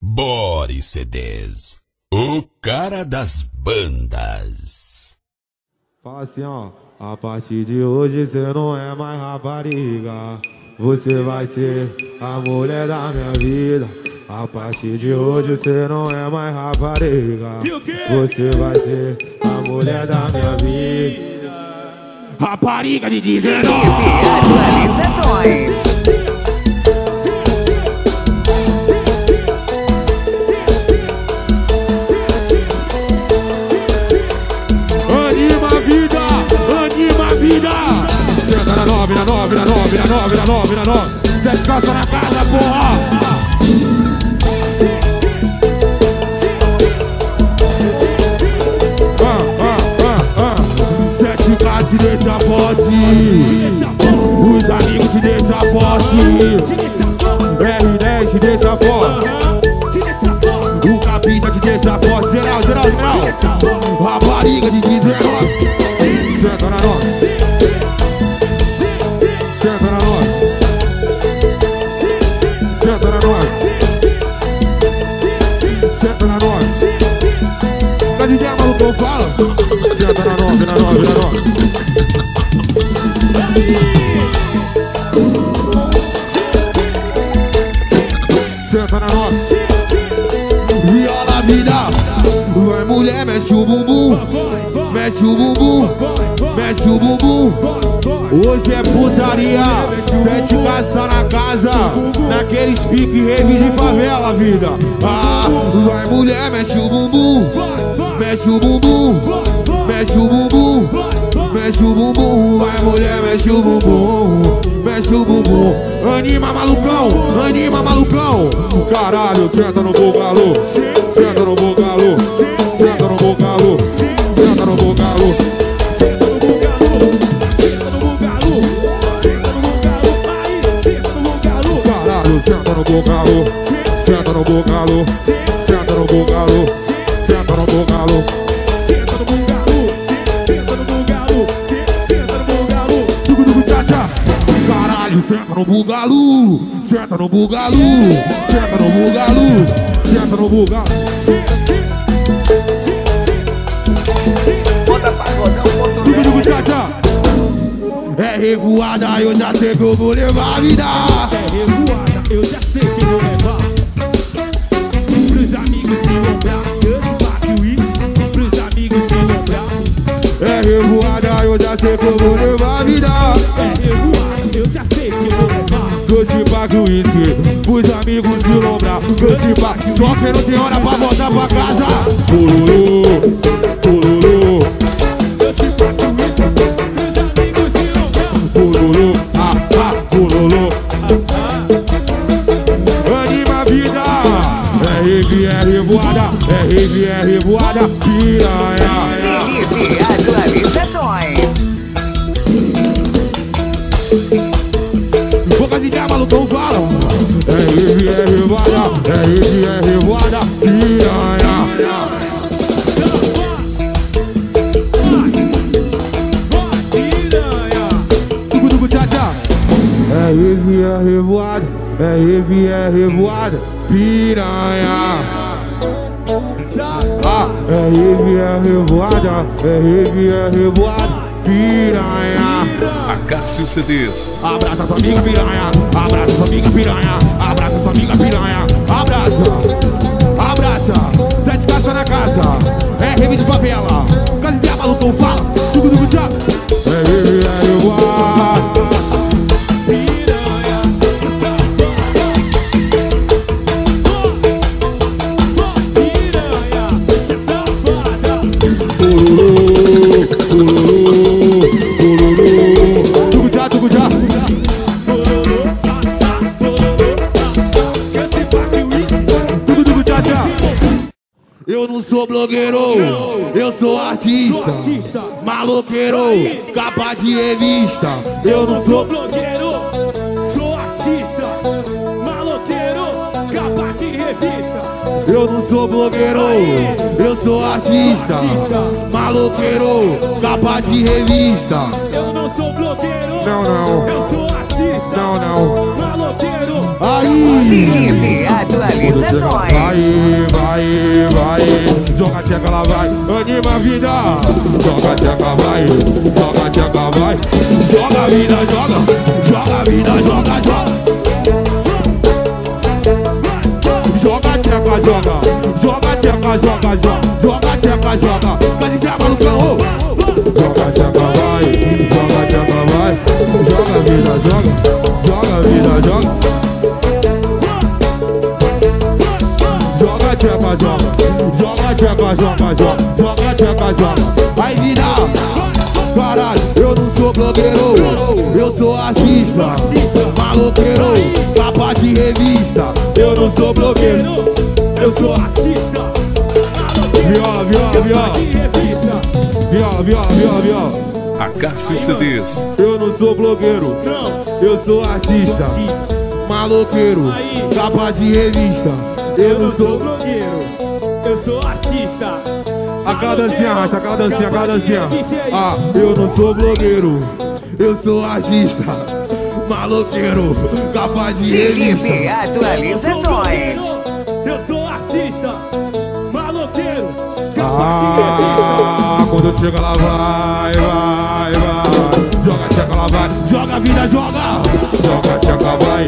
Boris CDs, o cara das bandas. Fala assim, ó. A partir de hoje você não é mais rapariga. Você vai ser a mulher da minha vida. A partir de hoje você não é mais rapariga. Você vai ser a mulher da minha vida. Rapariga de 19. Atualizações. Nove, na nove, na nove, na nove, na nove, na nove. Sete calças na casa, porra. Casas te deixa forte. Os amigos te deixam forte. R10 te deixa forte. O capita te deixa forte. Geral, geral, geral. Rapariga de 19. Senta na nove. Na nove, na nove, na nove. Senta na nove. Viola a vida. Vai mulher, mexe o bumbum. Mexe o bumbum. Mexe o bumbum. Hoje é putaria. Sete caça na casa. Naqueles pique rave de favela, vida. Ah, vai mulher, mexe o bumbum. Mexe o bumbum. Mexe o bumbum. Mexe o bumbum. Vai mulher, mexe o bumbum. Mexe o bumbum. Anima malucão. Anima malucão. Caralho, senta no bugalo. No bugalo. Senta no bugalo. Senta no tugu, tchá, tchá. É revoada, eu já sei que eu vou levar a vida. É revoada, eu já sei que vou levar. Pros amigos se lembrar, eu bato isso. Pros amigos se lembrar, É revoada, eu já sei que eu vou levar Pago uísque, pros amigos se lembrar. Doce pago, só que não tem hora pra voltar pra casa. Acácio CDs, Abraça sua amiga piranha, abraça sua amiga piranha, abraça sua amiga piranha, Maloqueiro, capa de revista. Eu não sou. blogueiro, sou artista, maloqueiro, capa de revista. Eu não sou blogueiro, eu sou artista. Maloqueiro, capa de revista. Eu não sou blogueiro, Não, não. eu sou artista, Não, não. maloqueiro, aí. Felipe Atualizações. Vai, vai, vai. Joga tcheca, lá vai. Anima a vida. Joga tcheca, vai. Joga tcheca, vai. Joga vida, joga. Joga vida, joga, joga. Joga tcheca, joga. Joga tcheca, joga, joga. Joga tcheca, joga. Mas que malucão, ô. Joga tcheca, vai. Joga tcheca, vai. Joga vida, joga. Joga vida, joga. Joga tcheca, joga. Joga tcheca, joga, joga. Joga a tcheca, joga. Aí vida. Caralho, eu não sou blogueiro, eu sou artista. Maloqueiro, capa de revista. Eu não sou blogueiro, eu sou artista. Viola, viola, viola. Viola, viola, viola, viola. Acácio CDs. Eu não sou blogueiro, eu sou artista. Maloqueiro, capa de revista. Eu não sou blogueiro, A cada dancinha, arrasta, a cada dancinha, a cada dancinha. Ah, eu não sou blogueiro, eu sou artista. Maloqueiro, capa de Felipe revista. Atualizações. Eu sou artista, maloqueiro. Ah, quando chega lá vai, vai, vai. Joga a tcheca, lá vai. Joga a vida, joga. Joga a tcheca, vai.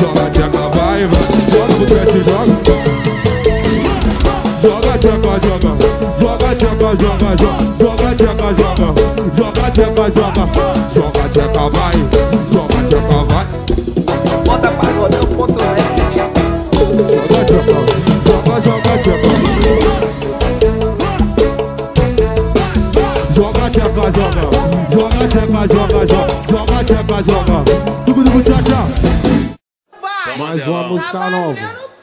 Joga a tcheca, vai, vai. Joga você se joga. Joga a tcheca, joga. Joga tcheca, joga, joga. Joga a tcheca, joga. Joga a tcheca, joga. Joga a tcheca, vai. Joga a tcheca, vai. Bota pagodão.net. Joga a tcheca. Joga, joga a tcheca. Joga a tcheca, joga. Joga a tcheca, joga, joga. Joga a tcheca, joga. Tudo do tchá, tchá. Mais uma música nova.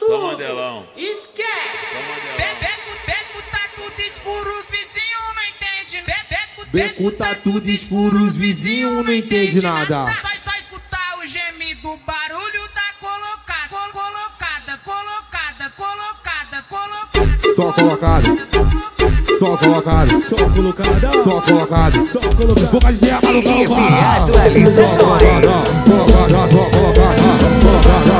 Tá tudo escuro, os vizinhos não entendem nada. Só, só escutar o gemido, o barulho da colocada, col- colocada, colocada, colocada, colocada. Só colocado. Só colocado. Só colocada, Só colocado. só colocada. Boca de terra, malucão, para. Atualizações. Colocada, colocada, só colocada. Colocada, só colocada.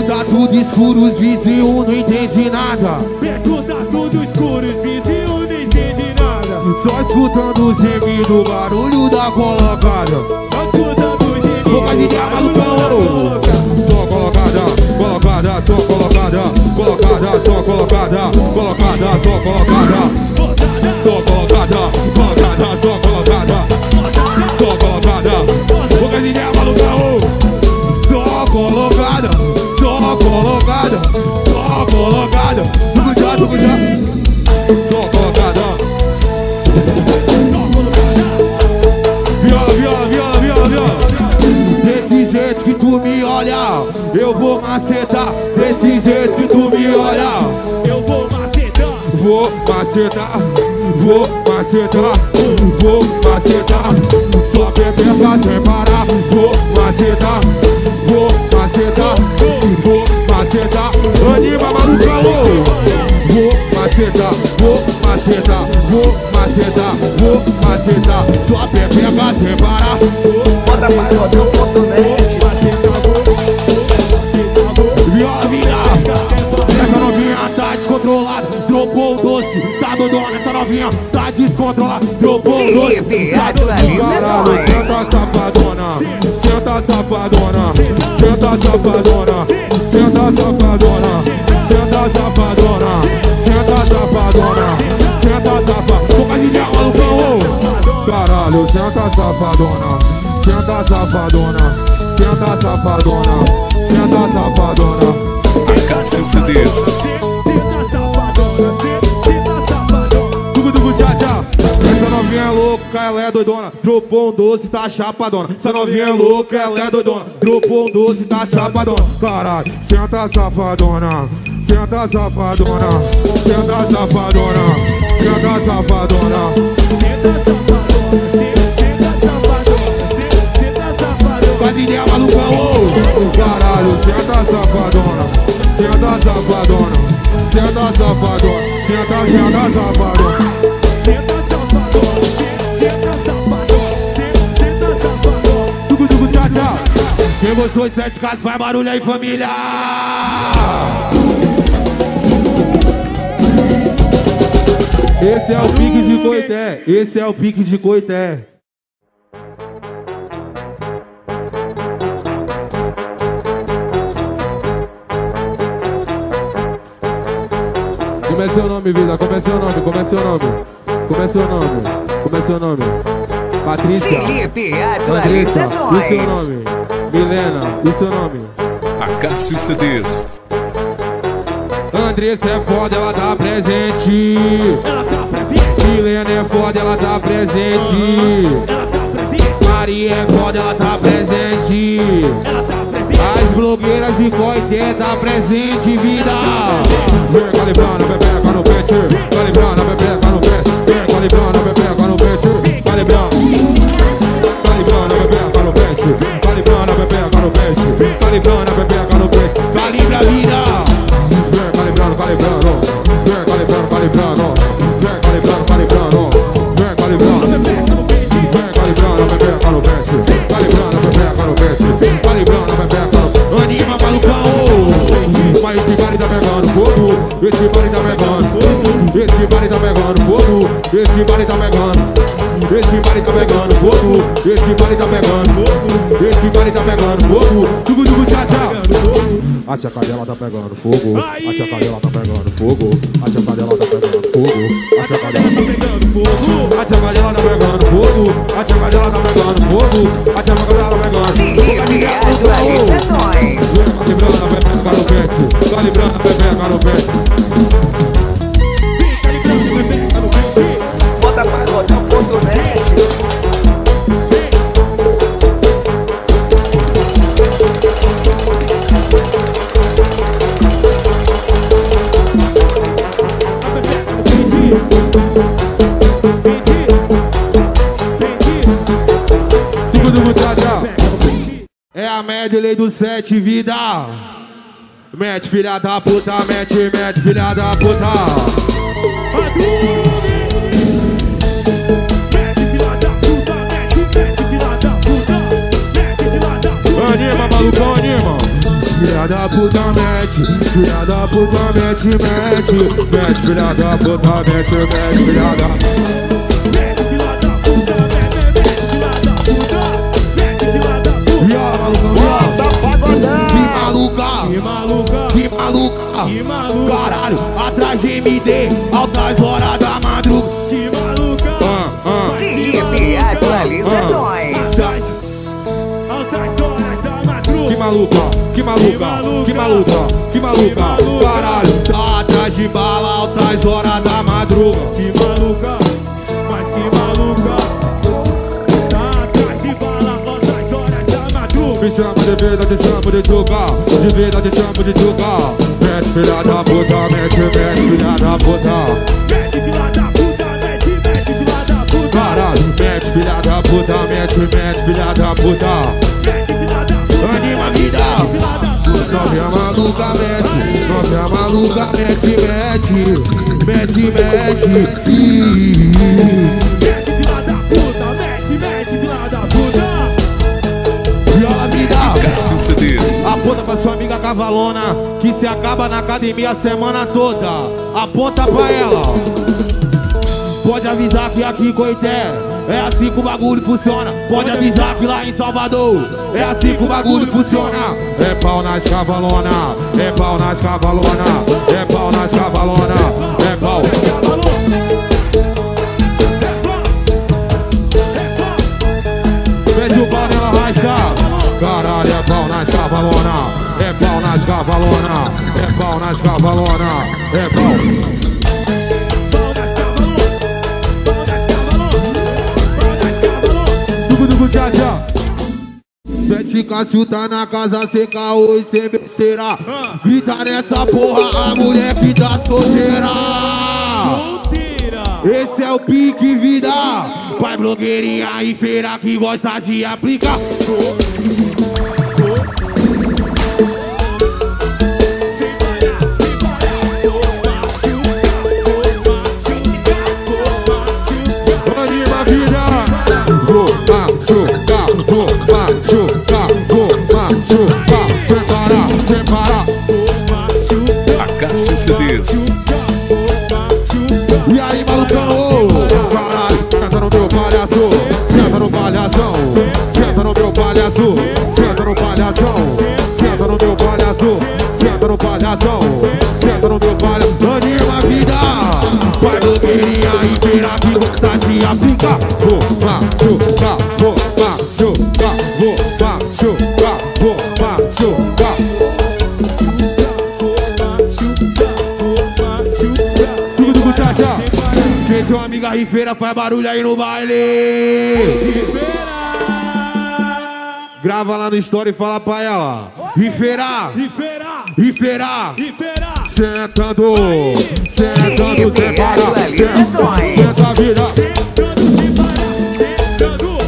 Tá tudo escuro, os vizinhos não entendem nada. Tá tudo escuro, os vizinhos não entendem nada. Só escutando o gemido, barulho da colocada. Só escutando o gemido. Boca de diabo, malucão. Só colocada, colocada, só colocada, colocada, só colocada, colocada, só colocada. Só colocada, olha, eu vou macetar. Desse jeito que tu me olha, Eu vou macetar. vou macetar, vou macetar, vou macetar. Só pepeca sem parar, vou macetar, vou macetar, vou macetar. Anima malucão, vou macetar, vou macetar, vou macetar, vou macetar. Só pepeca sem parar, Bota pagodão.net. Viola essa novinha Tá descontrolada. Dropou o doce Felipe Tá. Caralho, Senta safadona. Senta safadona. Senta safadona. Senta safadona. Senta safadona. Senta safadona. Senta safadona Boca de diabo, malucão. Caralho, senta safadona. Senta safadona. Senta safadona. Senta safadona. Acácio CDs. Doidona. Dropou um doce, tá chapadona. Essa novinha é louca, ela é doidona. Dropou um doce, tá chapadona. Caralho, senta safadona. Senta safadona. Senta safadona. Senta safadona. Senta safadona, senta, safadona, senta, safadona. Maluca, ô Caralho, senta safadona Senta safadona Senta safadona senta safadona Quem gostou de sete casas, faz barulho aí, família Esse é o pique de coité Esse é o pique de coité Como é seu nome, vida? Como é seu nome? Como é seu nome? Como é seu nome? Como é seu nome? Patrícia Felipe Andressa, e o Atualizações. seu nome? Milena, e o seu nome? Acácio CDs. Andressa é foda, ela tá presente. Ela tá presente, Milena é foda, ela tá presente. ela tá presente, Maria é foda, ela tá presente. ela tá presente. As blogueiras de Coité tá presente, vida. Vem calibrando, bebeca no pente. Calibrando, bebeca no pente. Vem calibrando, bebeca bebeca no pente. Calibrando, bebeca no pente. Calibra a vida. Vem calibrando, calibrando. Vem calibrando, calibrando. Vem calibrando, calibrando. Vem calibrando. Vem calibrando a bebeca no pente Calibrando a bebeca no pente Calibrando a bebeca no Anima malucão Mas esse baile tá pegando fogo Esse baile tá pegando fogo Esse baile tá pegando fogo Esse baile tá pegando esse baile tá pegando fogo, esse baile tá pegando fogo, esse baile tá pegando fogo, tugu tugu tchá tchá. A tia cadela tá pegando fogo, a tia cadela tá pegando fogo, a tia cadela tá pegando fogo, a tia cadela tá Pegando fogo, a tia cadela tá pegando fogo, a tia cadela tá pegando fogo, a tia cadela tá pegando Felipe Atualizações. Calibrando a bebeca no pente, calibrando a bebeca no pente. A medley do sete vida. Mete filha da puta, mete, mete filha da puta. Anima, maluco, anima. Filha da puta, mete, filha da puta, mete, mete. Mete filha da puta, mete, mete filha da E Que maluca, que maluca. que maluca, Caralho, atrás de MD, altas horas da madruga. que maluca. Ah, ah. Felipe Atualizações. Altas horas da madruga. Que maluca, que maluca, que maluca, que maluca. Caralho, tá atrás de bala, altas horas da madruga. Que maluca, Me chama de vida, te chamo de tchuca. De vida, te chamo de tchuca. Mete filha da puta, mete, mete filha da puta. Mete filha da puta, mete, mete filha da puta. Caralho, mete filha da puta, mete, mete filha da puta. Mete filha da puta, Anima a vida. Novinha maluca, mete. Novinha maluca, mete, mete. Mete, mete. Mete cavalona Que se acaba na academia a semana toda. Aponta pra ela. Pode avisar que aqui em Coité É assim que o bagulho funciona. Pode avisar que lá em Salvador É assim que o bagulho funciona. É pau nas cavalona É pau nas cavalona É pau nas cavalona cavalona, é pau nas cavalona, é pau. Tchau, tchau. Sete Cássio tá na casa seca hoje sem besteira. Grita nessa porra, a mulher que tá solteira Solteira Esse é o pique vida. Vai blogueirinha e feira que gosta de aplicar. Parar. Acácio CDs. E aí, malucão? Caralho, senta no meu palhaço, senta no palhação, senta no meu palhaço, senta no palhação, senta no meu palhaço, senta no palhação, senta no meu palhaço. Anima a vida, vai blogueirinha e vira que gosta de aplicar. Uma amiga rifeira faz barulho aí no baile. Grava lá no story e fala pra ela. Rifeira, Rifeira, rifeira. rifeira. Sentando, sentando, Felipe sem parar. Senta, senta a vida. Sentando sem parar, sentando,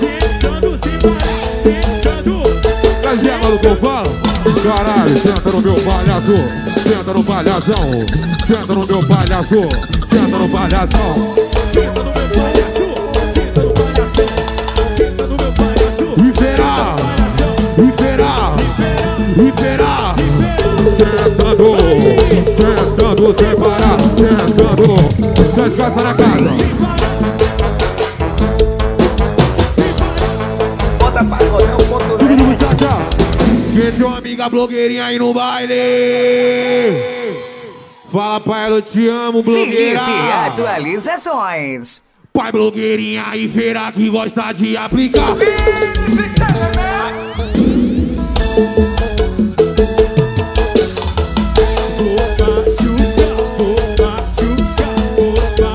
sentando sem parar, sentando. Mas é maluco, fala. Caralho, senta no meu palhaço. Senta no palhação. Senta no meu palhaço. Senta no palhação. Senta no meu palhaço, senta no palhaço, senta no meu palhaço. Rifeira, rifeira, rifeira. Sentando, sentando sem parar, sentando. Seus caras na casa. Amiga blogueirinha aí no baile? Fala pra ela, eu te amo, Felipe blogueira. Atualizações. Pai blogueirinha e feira que gosta de aplicar.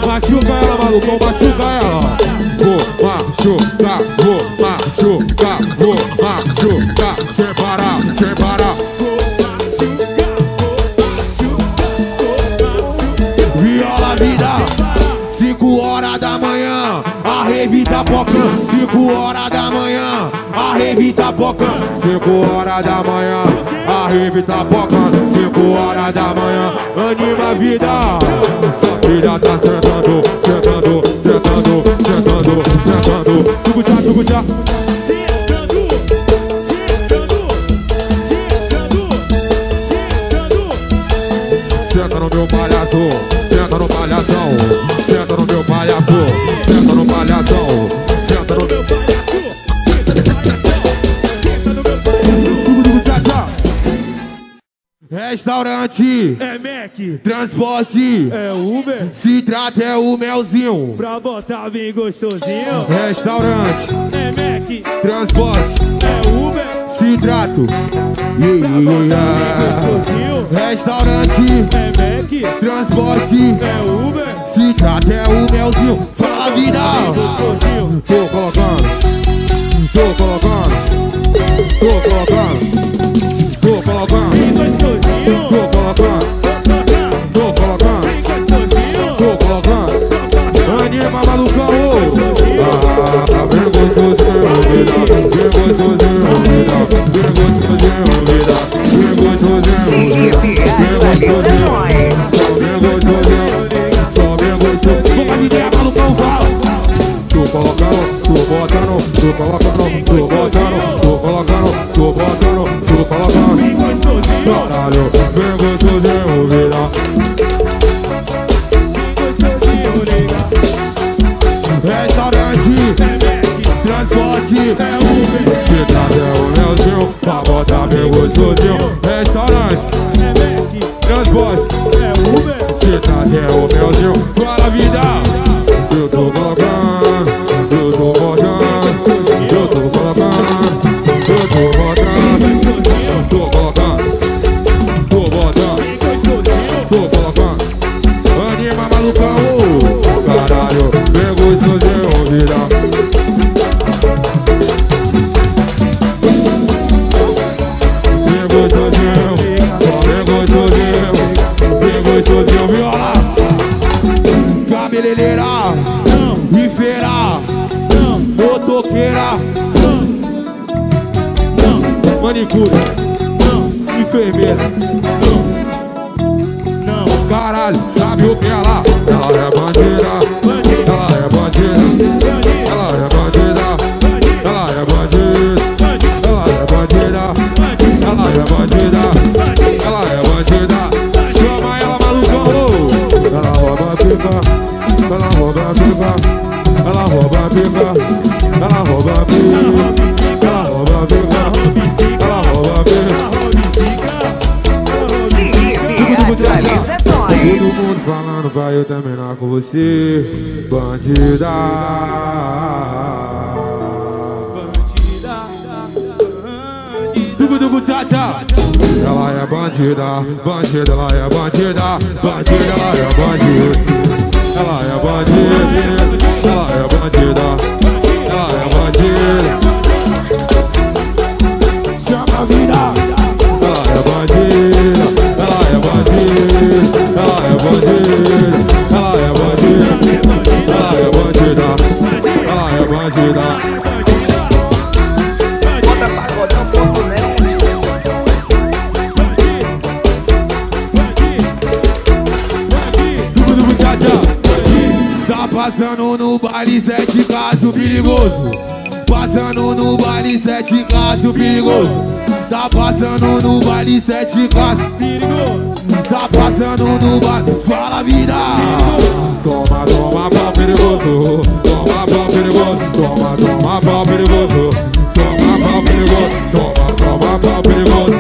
Machuca ela, malucão, machuca ela. Vou machucar, vou machucar, pocando. 5 horas da manhã, a rave tá pocando. 5 horas da manhã, a rave tá pocando. 5 horas da manhã, anima a vida. Sua filha tá sentando, sentando, sentando, sentando, sentando. Tugu já, tugu já. Senta no meu palhaço, senta no palhação, senta no meu palhaço, senta no palhação, Restaurante, É Mac, transporte, é Uber, se trata é o melzinho. pra botar bem gostosinho. Restaurante, É Mac, transporte, é Uber, se trato. Yeah, yeah. Restaurante, É Mac, transporte, é Uber, se trata é o melzinho. Fala vida. gostosinho. Tô colocando, tô colocando, tô colocando, botando, tô colocando, tô botando, tô colocando, tô botando, tô colocando. Caralho, vem gostosinho, nega. Restaurante, É transporte, é se trazer o melzinho, pra botar bem gostosinho. Rivera, Rivera, motoqueira, manicure, enfermeira, caralho, sabe o que é ela? Ela é bandeira. Falando pra eu terminar com você, bandida. Dugu dugu tchá tchá. Ela é bandida, bandida, ela é bandida, bandida, ela é bandida. Ela é bandida, ela é bandida, ela é bandida. Chama a vida. Passando no baile sete Perigoso, Tá passando no baile, fala vida. Toma, toma, pau perigoso. Toma, pau perigoso. Toma, toma, pau perigoso. Toma, pau perigoso. Toma, toma, pau perigoso.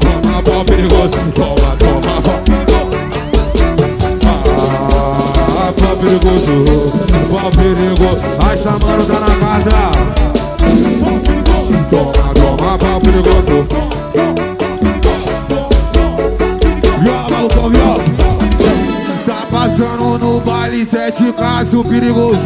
Toma, pau perigoso. Toma, toma, pau perigoso. Ah, pau perigoso. Pau perigoso. Ai, chamando tá na casa. Toma, toma, pau perigoso. Sete caso perigoso.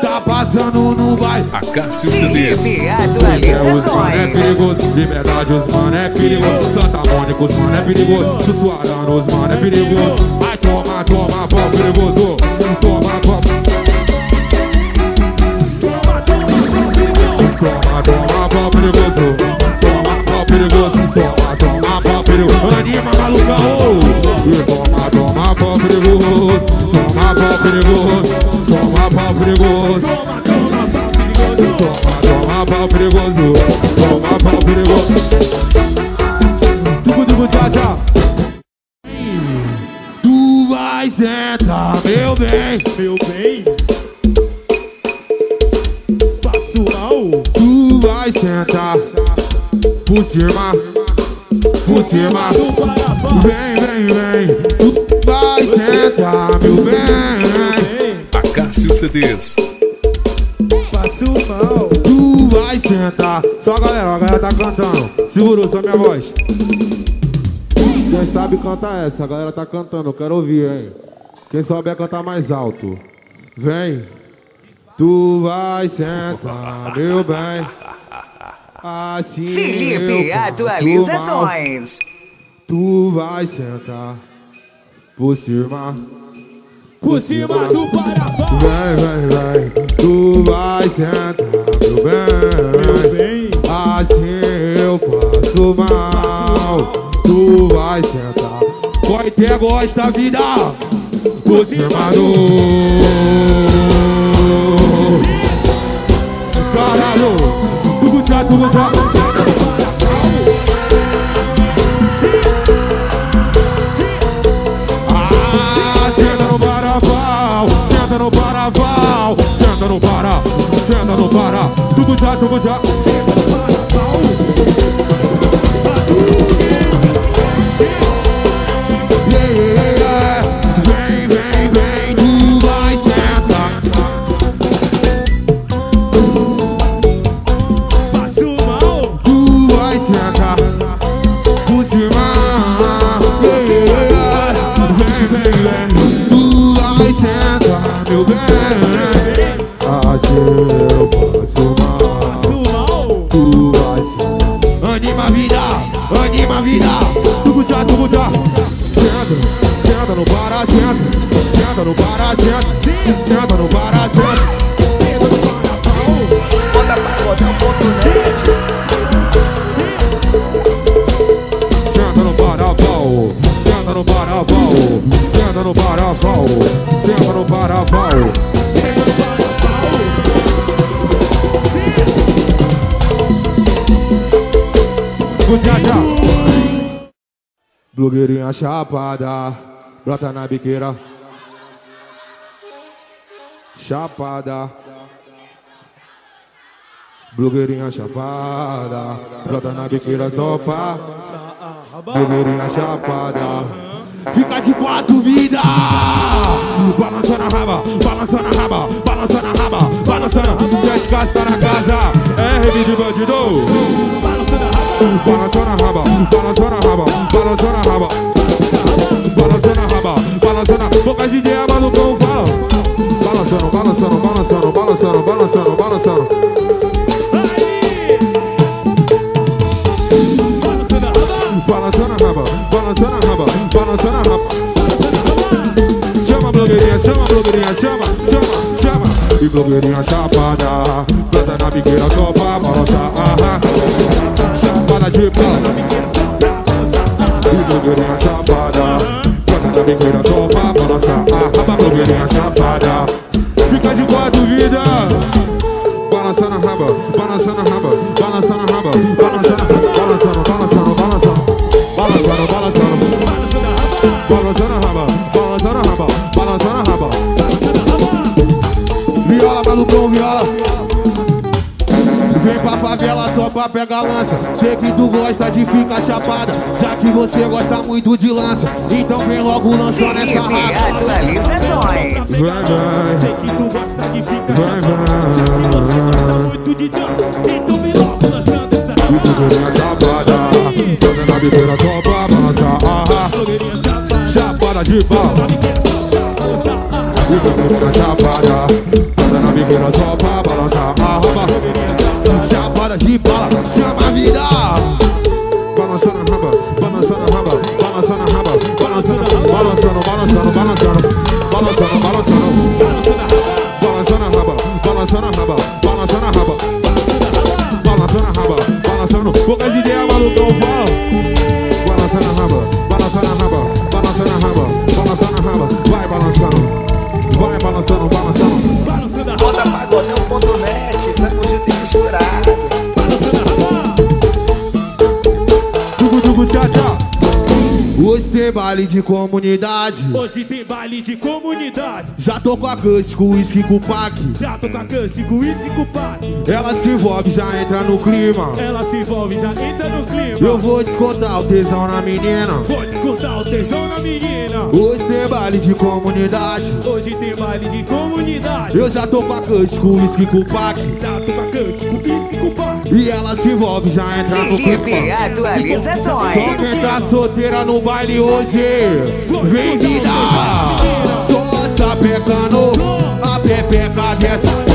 Tá passando no baile. A Cássio CDs. É, os mano é Atualizações. perigoso, liberdade os mano é perigoso, Santa Mônica os mano é perigoso, Sussuarana os mano é perigoso. Ai toma, toma, pau perigoso, toma, pau. Toma, toma, pau perigoso, minha voz. Quem sabe cantar essa? A galera tá cantando, eu quero ouvir, hein? Quem souber cantar mais alto. Vem. Tu vai sentar, meu bem. Assim Felipe. Atualizações. Tu vai sentar por cima. Por cima do Parafá. Vem, vem, vem. Tu vai sentar, meu bem. Tu vai sentar. Vai ter gosta vida. Por cima do. Caralho. Tudo já, tudo já. Ah, senta no paraval, senta no paraval, senta no para, senta no para, tudo já, Blogueirinha chapada, brota na biqueira. Chapada. Blogueirinha chapada, brota na biqueira só. Blogueirinha chapada. Fica de quatro vida! Balançando a raba, balançando a raba, balançando a raba, balançando. Sete casas tá na casa, é rede de bandido. Balançando a raba, balançando a raba, balançando a raba. Balançando a raba, balançando a Boca de dia, malucão, fala. Balançando, balançando, balançando, balançando, balançando, balançando. Balançando a raba, balançando a raba, balançando a raba. Chama blogueirinha, chama blogueirinha, chama, chama, chama. E blogueirinha chapada, planta na biqueira só pra balançar. De pau. E blogueirinha chapada, planta na biqueira só pra balançar. Ah, ah. blogueirinha chapada. Fica de quatro vida. Balançando a raba, balançando a raba, balançando a raba, pra pegar lança. Sei que tu gosta de ficar chapada, já que você gosta muito de lança. Então vem logo lançando essa Felipe raba. Atualizações. Vai, vai. Sei que tu gosta de ficar Vai, chapada, já que você gosta muito de dança. Então vem logo lançando essa Blogueirinha chapada, toda na só pra. Ah, chapada, Chapada de pau. E chapada, toda na só pra balançar. Ah, Chapada de bala, chama a vida. Balançando a raba, balançando a raba, balançando a raba, balançando, balançando, balançando, balançando, balançando, balançando. Tem baile de comunidade. Hoje tem baile de comunidade. Já tô com a Cush, com uísque com o pack. Já tô com a canse, com isso e com o pack. Ela se envolve, já entra no clima. Ela se envolve, já entra no clima. Eu vou descontar o tesão na menina. Vou descontar o tesão na menina. Hoje tem baile de comunidade. Hoje tem baile de comunidade. Eu já tô com a Cush, com uísque com o pack. Já tô e ela se envolve, já entra no Felipe clima. Só Atualizações. quem tá solteira no baile hoje, vem vida. Só sapecando a pepeca dessa.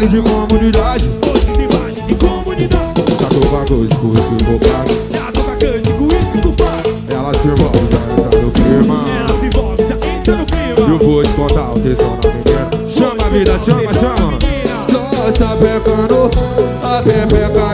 Baile de comunidade. Hoje tem baile de comunidade. Já tô com a coisa, com esse bocado. Já tô com a canse, com isso e com o pack. Ela se envolve, já entra no clima. Ela se envolve, já entra no clima. Eu vou descontar o tesão na menina. Chama a vida, chama, chama. Só sapecando a pepeca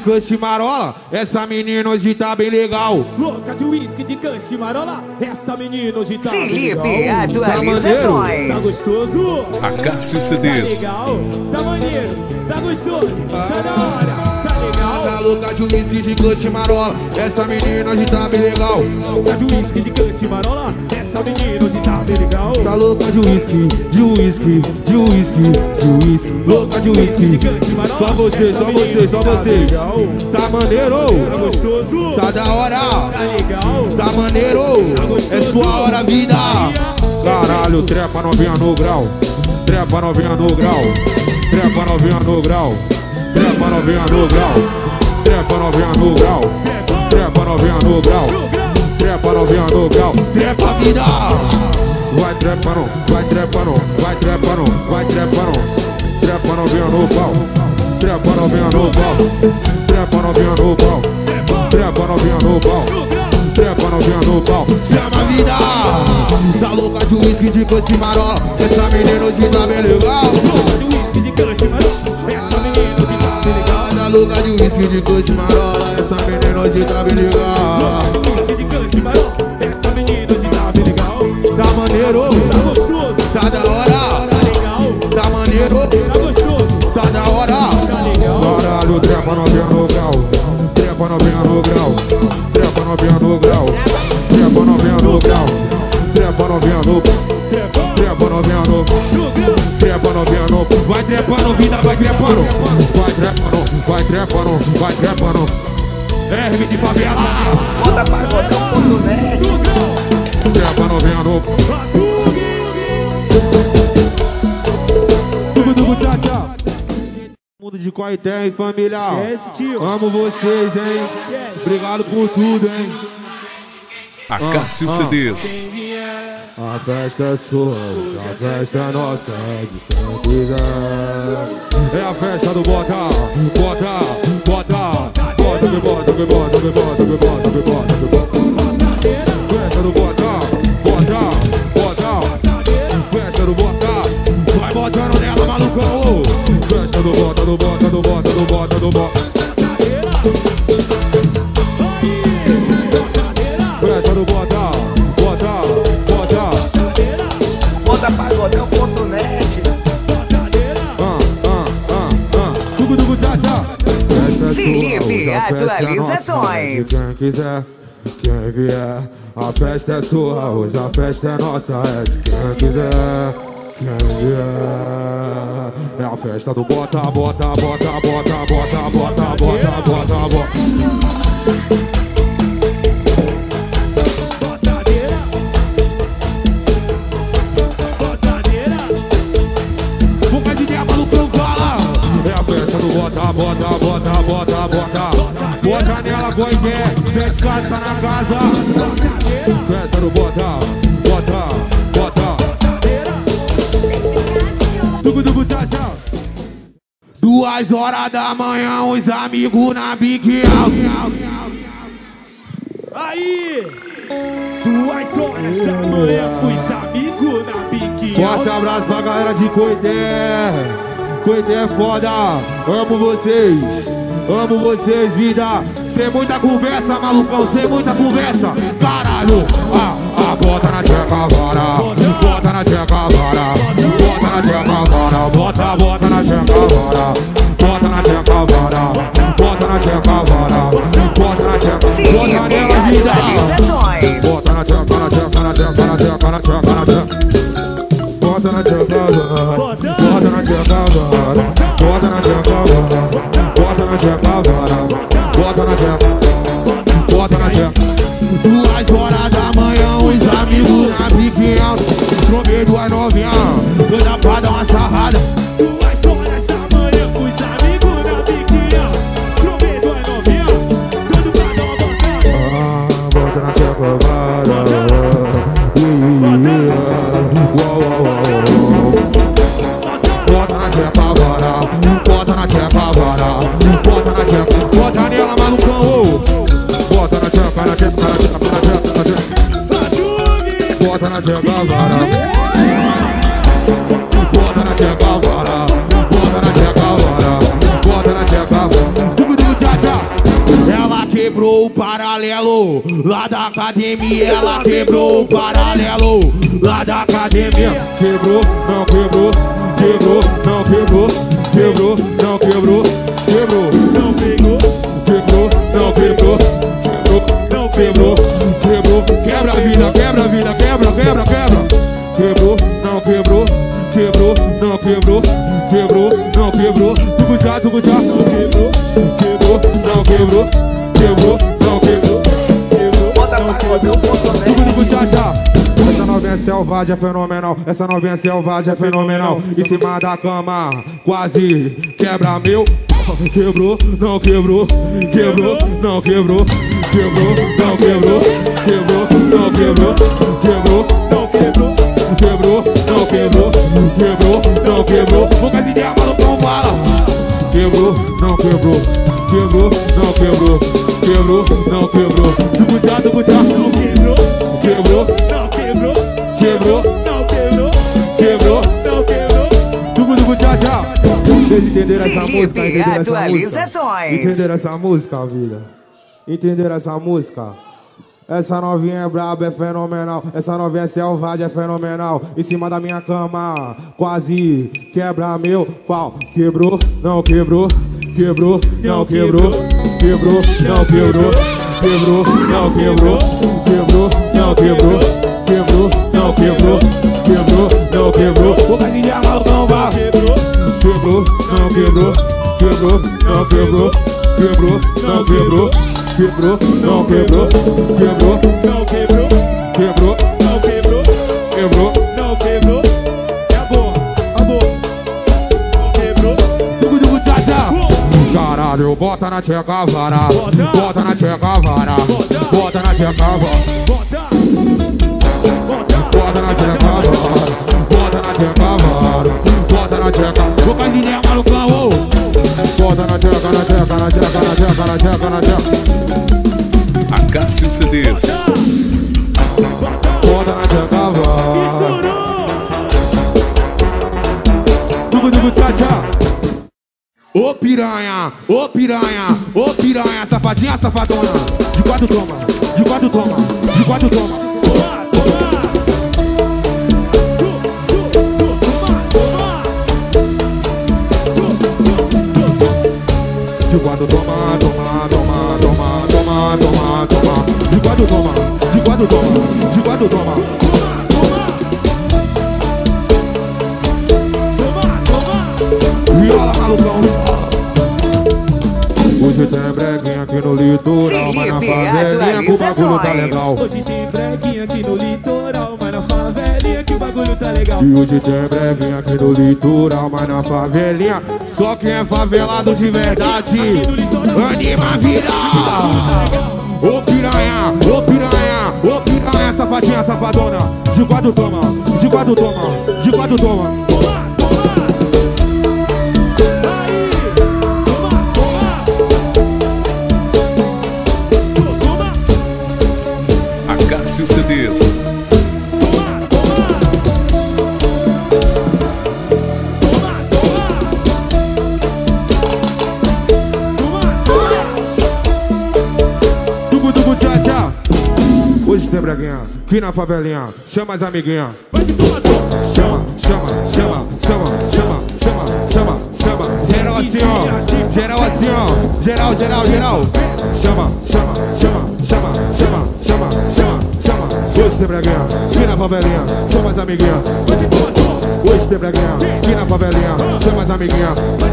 de cush marola? Essa menina hoje tá bem legal. Louca de uísque de canse marola. Essa menina hoje tá Felipe legal. Tá Atualizações. gostoso? Acácio Tá CDs. legal? Tá maneiro? Tá gostoso? Tá da hora? Tá legal? Tá louca de uísque de coxa e marola Essa menina hoje tá bem legal Louca de uísque, de cancha e marola louca de uísque, de uísque, de uísque, de uísque Louca de uísque Só você, só você, só você. Tá maneiro? Tá gostoso? Tá da hora? Tá legal? Tá maneiro? É sua hora, vida. Caralho, trepa novinha no grau. Trepa novinha no grau. Trepa novinha no grau. Trepa novinha no grau. Trepa novinha no grau. Trepa novinha no grau. Trepa novinha no grau. Trepa vida Vai trepando, vai trepando, vai trepando, vai trepando Trepa novinha no pau. Trepa novinha no pau. Trepa novinha no pau. Trepa novinha no pau. Trepa novinha no pau. Chama a vida. Tá louca de uísque de coxa e marola Essa menina hoje tá bem legal Louca de uísque, de cancha e marola Essa menina hoje tá bem legal. Tá louca de uísque de marola Essa menina hoje tá bem legal. de cancha e marola Tá maneiro, Tá gostoso? tá da hora Tá legal? Tá maneiro, Tá gostoso? tá da hora Tá legal? Caralho, trepa novinha no grau Trepa novinha no grau Trepa novinha no grau Trepa novinha no grau Trepa novinha no Trepa novinha no Trepa novinha no Vai trepando, vida, vai trepando Vai trepando, vai trepando, vai trepando Herme de favela Bota pagodão.net. Mundo de Coité, hein, família. Amo vocês, hein Obrigado por tudo, hein Acácio Ah, ah. CDs. Vier A festa é sua, a festa é nossa, é de quem quiser. É a festa do bota, bota, bota, bota que bota, que bota, que bota, que bota, que bota, que bota. Festa do bota, bota, do bom, do bota, do bota. Presta no botão, botão, botão. Bota pagodão.net. Ah, ah, ah, ah. É Felipe, é atualizações. Quem quiser. Quem vier, a festa é sua, hoje a festa é nossa, é de quem quiser. É a festa do bota, bota, bota, bota, bota, bota, bota, bota, bota. É bota, bota, bota, bota, bota. Bota nela, põe pé, sete casas tá na casa. Festa bota, bota, Duas horas da manhã, os amigos na Big Aí Duas horas da manhã Os amigos na pique Forte abraço pra galera de Coité. Coité é foda. Amo vocês. Amo vocês, vida. Sem muita conversa, malucão. Sem muita conversa. Caralho. Ah, ah, bota na tcheca agora. Bota na tcheca agora. Tcheca agora. Bota na tcheca. Bota nela, vida. Bota na tcheca, na tcheca, na tcheca, na tcheca, na tcheca, na tcheca. Bota na tcheca agora. Bota na tcheca agora. Bota na tcheca agora. Bota na tcheca agora. Bota na tcheca. Bota na tcheca. Duas horas da manhã, os amigos na pequena. Tromei duas novinhas. Doida pra dar uma sarrada. na chega agora. Bota na chega agora. Bota na chega agora. Bota na chega agora. Ela quebrou o paralelo lá da academia. Ela quebrou o paralelo lá da academia. Quebrou, não quebrou. Quebrou, não quebrou. Quebrou, não quebrou. Quebrou, não pegou. Quebrou, não quebrou. Quebrou, não pegou. Quebrou, quebra a vida, quebra a vida quebra, quebra. Quebrou, não quebrou, quebrou, não quebrou, quebrou, não quebrou. Tugujá, tugujá, quebrou, quebrou, não quebrou, quebrou, não quebrou. quebrou não pra quebrou, tugujá, já. Essa novinha selvagem é fenomenal, essa novinha selvagem é fenomenal. Em cima da cama, quase quebra meu. Quebrou, não quebrou, quebrou, não quebrou quebrou, não quebrou, quebrou, não quebrou, quebrou, não quebrou, quebrou, não quebrou, quebrou, não quebrou. Boca de diabo, não fala. Quebrou, não quebrou, quebrou, não quebrou, quebrou, não quebrou. Dubujá, dubujá, não quebrou, quebrou, Não quebrou, quebrou, não quebrou, quebrou. não quebrou. Tchau, tchau. Vocês entenderam essa música? Entenderam essa música? Entenderam essa música, vida? Entenderam essa música? Essa novinha é braba, é fenomenal. Essa novinha é selvagem, é fenomenal. Em cima da minha cama, quase quebra meu pau. Quebrou, não quebrou, quebrou, não quebrou, quebrou, não quebrou, quebrou, não quebrou, quebrou, não quebrou, quebrou, não quebrou, quebrou, não quebrou. Não vá. Quebrou, não quebrou, quebrou, não quebrou, quebrou, não quebrou, quebrou, não quebrou, quebrou, Não quebrou, quebrou, não quebrou, quebrou. não quebrou. É a boa, a boa. Não quebrou, Dugu, dugu, tchá, tchá. Caralho, bota na tcheca vara, bota. Na tcheca vara, bota. Na tcheca vara, bota, na tcheca vara, bota na tcheca vara, na tcheca. Boca de diabo, malucão, ô. Bota na tcheca, na tcheca, na tcheca, na tcheca, na tcheca, na tcheca. Acácio CDs. Bota na tcheca vara. Dugu, dugu, tchá, tchá. Ô piranha, ô piranha, ô piranha, safadinha, safadona. De quatro toma, de quatro toma, de quatro. Toma, De quatro toma, toma, toma, toma, toma, toma, toma. De quatro toma, de quatro toma, de quatro toma. Viola, malucão. Hoje tem breguinha aqui no litoral, mas na favelinha que o bagulho tá legal. Hoje tem breguinha aqui no litoral, mas na bagulho tá legal. E hoje tem breguinha aqui no litoral, mas na favelinha Só quem é favelado de verdade Anima a vida Ô piranha, ô piranha, ô piranha Safadinha, safadona De quatro toma, de quatro toma, de quatro toma. Aqui na favelinha Chama as amiguinhas Vai que toma. Chama, chama, chama, chama, chama, chama, chama, chama. Geral assim, ó. Geral assim, ó. Geral, geral, geral. Chama, chama, chama, chama, chama, chama, chama, chama. Hoje tem breguinha, aqui na favelinha. Chama as amiguinhas. Vai que toma, toma. Hoje tem breguinha, aqui na favelinha.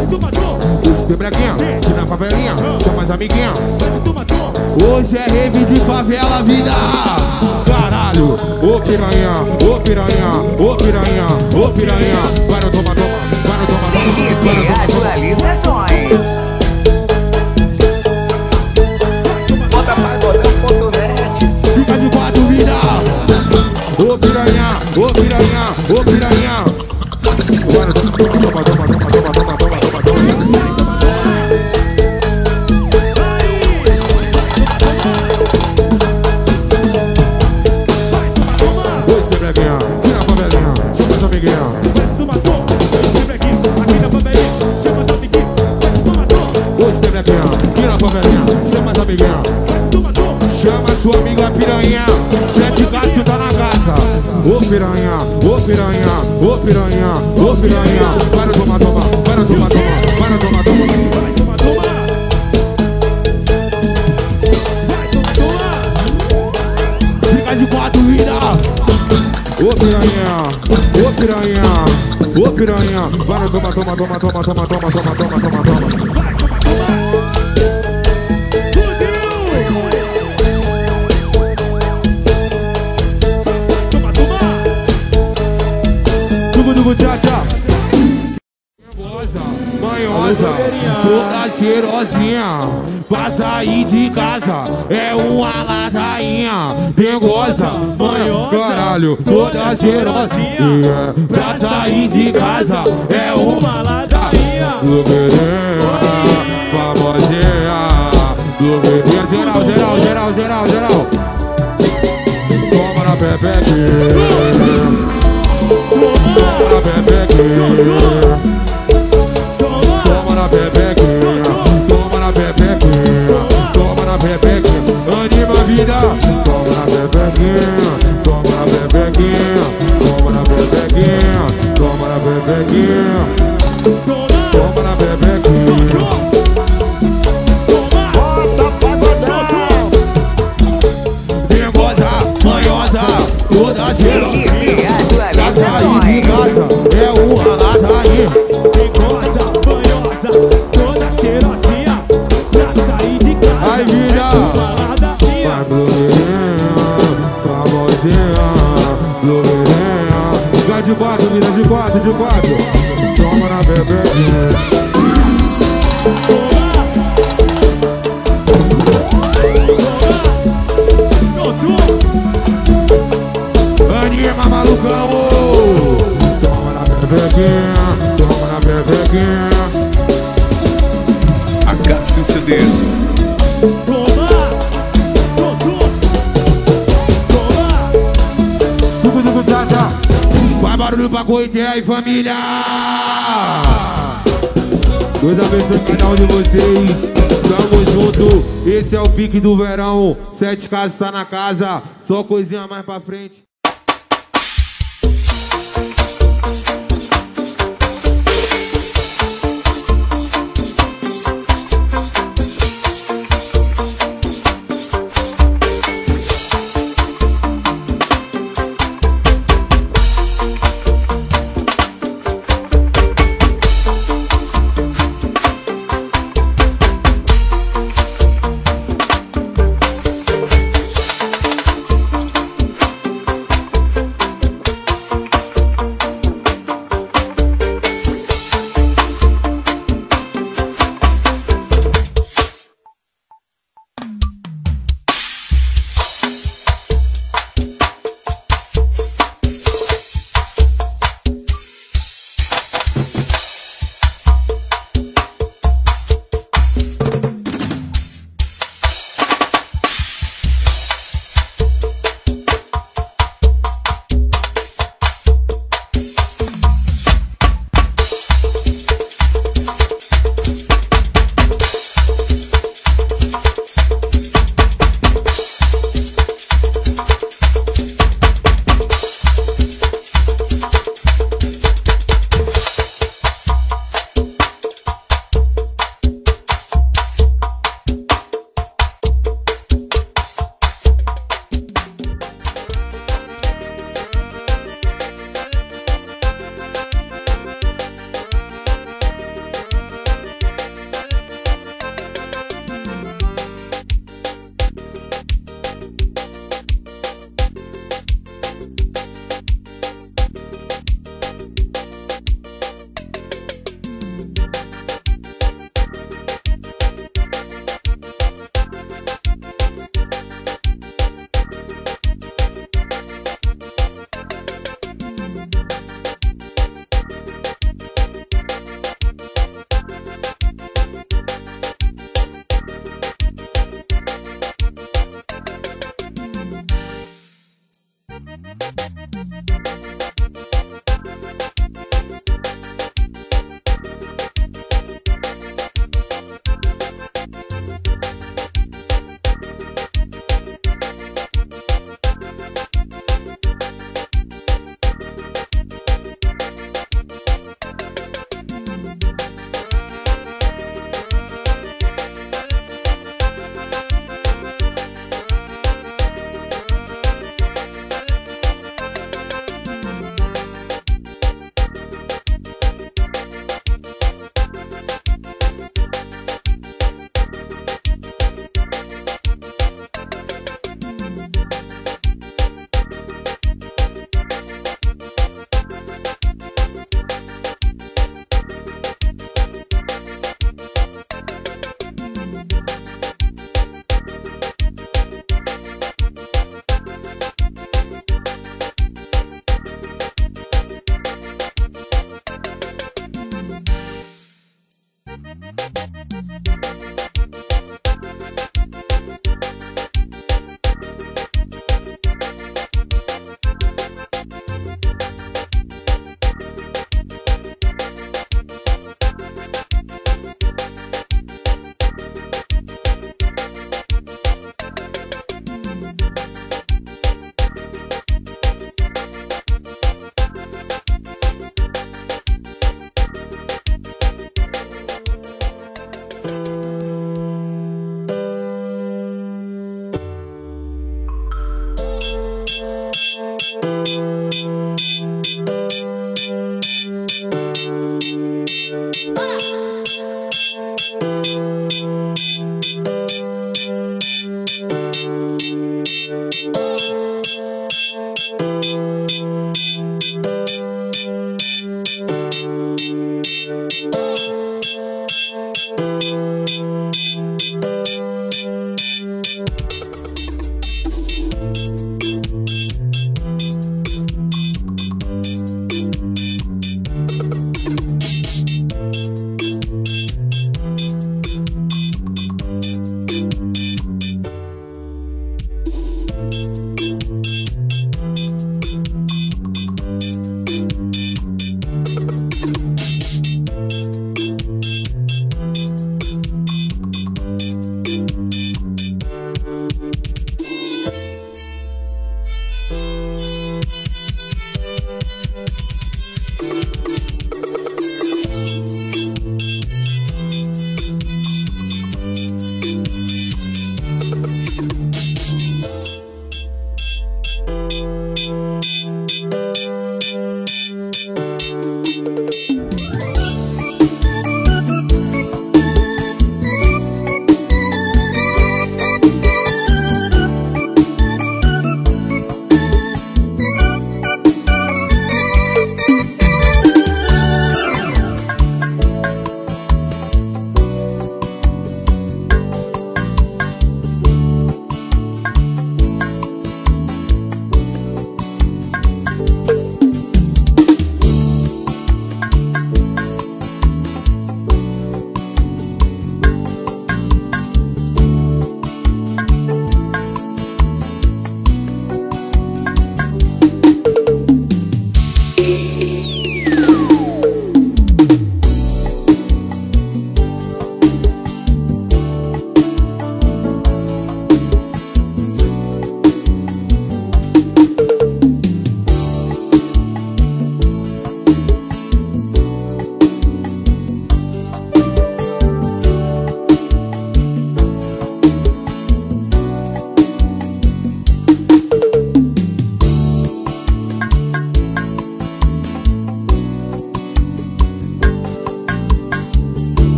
Que toma, toma. Hoje tem breguinha, aqui na favelinha. Que toma, toma. Hoje é rave de favela, vida! Caralho! Ô piranha, ô piranha, ô piranha, ô piranha! Vai no toma, toma, vai no toma, toma, Felipe, atualizações. Fica de quatro, vida! Ô piranha, ô piranha, ô piranha! No toma, toma, toma, toma, toma, toma, toma, toma, toma. Chama sua amiga piranha, sete gatos tá na casa. Ô piranha, ô piranha, ô piranha, ô piranha. Vai no toma, toma, vai no toma, toma, vai no toma. Vai, toma, toma. Vai, toma, toma. Fica de quatro, vida. Ô piranha, ô piranha, Ô piranha, vai no toma, toma, toma, toma, toma, toma, toma, toma, toma, toma. Tubo, tchá, tchá. Manhosa, toda cheirosinha Pra sair de casa é uma ladainha. Dengosa, manhosa, caralho Toda cheirosinha Pra sair de casa é uma ladainha. Blogueirinha, famosinha. Blogueirinha, geral, geral, geral, geral, geral. Toma na pepequinha Toma na pepequinha Toma. Na pepequinha, toma na pepequinha, toma na pepequinha, anima a vida. Toma na pepequinha, toma na pepequinha, toma na pepequinha, toma na pepequinha, quatro, de quatro. Toma na bebê. 10, é família! Dois abençoe cada um de vocês. Tamo junto. Esse é o pique do verão. Sete casas tá na casa. Só coisinha mais pra frente.